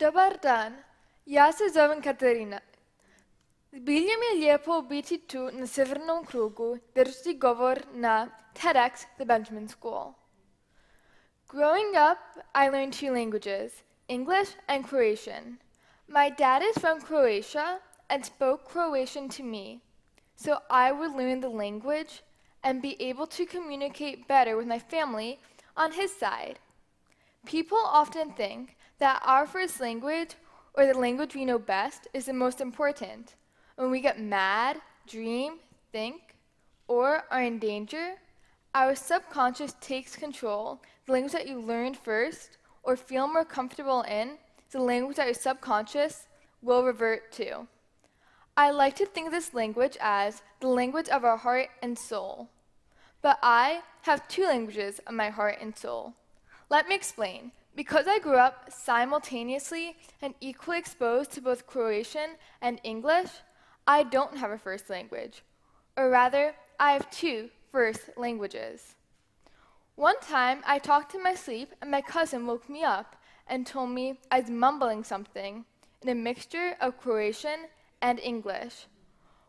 Dobar dan, ja se zovem Katarina. Zbilja mi je lijepo biti tu na Severnom krugu držati govor na TEDx, the Benjamin School. Growing up, I learned two languages, English and Croatian. My dad is from Croatia and spoke Croatian to me, so I would learn the language and be able to communicate better with my family on his side. People often think that our first language, or the language we know best, is the most important. When we get mad, dream, think, or are in danger, our subconscious takes control. The language that you learned first or feel more comfortable in the language that your subconscious will revert to. I like to think of this language as the language of our heart and soul. But I have two languages of my heart and soul. Let me explain. Because I grew up simultaneously and equally exposed to both Croatian and English, I don't have a first language. Or rather, I have two first languages. One time, I talked in my sleep, and my cousin woke me up and told me I was mumbling something in a mixture of Croatian and English.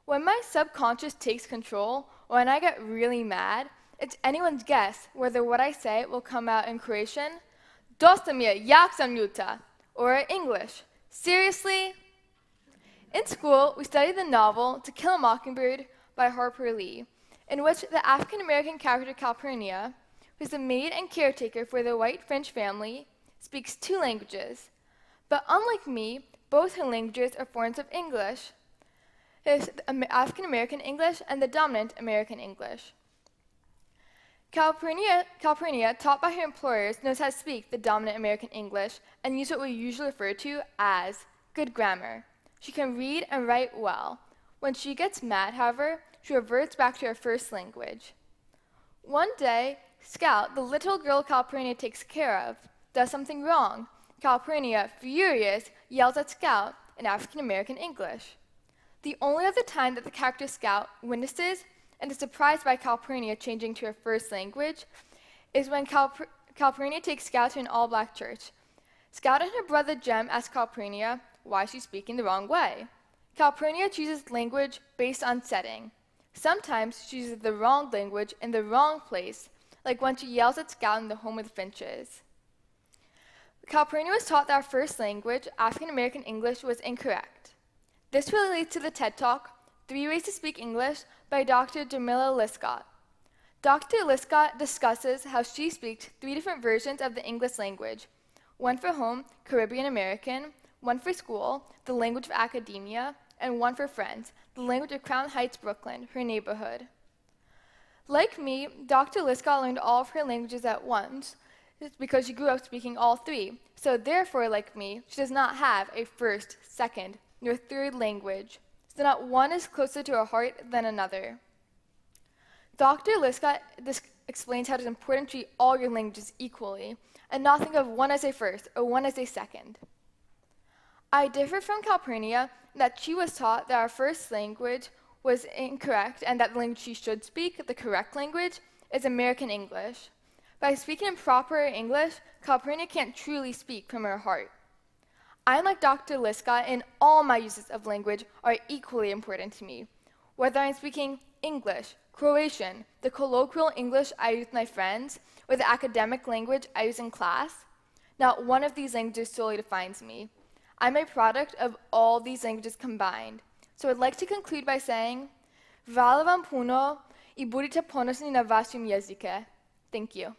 When my subconscious takes control, or when I get really mad, it's anyone's guess whether what I say will come out in Croatian, Dosta mi je, jak sam ljuta, or English, seriously? In school, we studied the novel To Kill a Mockingbird by Harper Lee, in which the African American character Calpurnia, who is the maid and caretaker for the white Finch family, speaks two languages. But unlike me, both her languages are forms of English. There's African American English and the dominant American English. Calpurnia, Calpurnia, taught by her employers, knows how to speak the dominant American English and use what we usually refer to as good grammar. She can read and write well. When she gets mad, however, she reverts back to her first language. One day, Scout, the little girl Calpurnia takes care of, does something wrong. Calpurnia, furious, yells at Scout in African American English. The only other time that the character Scout witnesses and is surprised by Calpurnia changing to her first language is when Calpur- Calpurnia takes Scout to an all black church. Scout and her brother Jem ask Calpurnia why she's speaking the wrong way. Calpurnia chooses language based on setting. Sometimes she uses the wrong language in the wrong place, like when she yells at Scout in the home with finches. Calpurnia was taught that first language, African American English, was incorrect. This relates to the TED Talk, Three Ways to Speak English, by Dr. Jamila Lyiscott. Dr. Lyiscott discusses how she speaks three different versions of the English language one for home, Caribbean American, one for school, the language of academia, and one for friends, the language of Crown Heights, Brooklyn, her neighborhood. Like me, Dr. Lyiscott learned all of her languages at once because she grew up speaking all three. So, therefore, like me, she does not have a first, second, nor third language so not one is closer to her heart than another. Dr. Lyiscott explains how it is important to treat all your languages equally and not think of one as a first or one as a second. I differ from Calpurnia that she was taught that our first language was incorrect and that the language she should speak, the correct language, is American English. By speaking in proper English, Calpurnia can't truly speak from her heart. I, like Dr. Lyiscott, in all my uses of language are equally important to me. Whether I'm speaking English, Croatian, the colloquial English I use with my friends, or the academic language I use in class, not one of these languages solely defines me. I'm a product of all these languages combined. So I'd like to conclude by saying, Hvala vam puno i budite ponosni na vašem jezike. Thank you.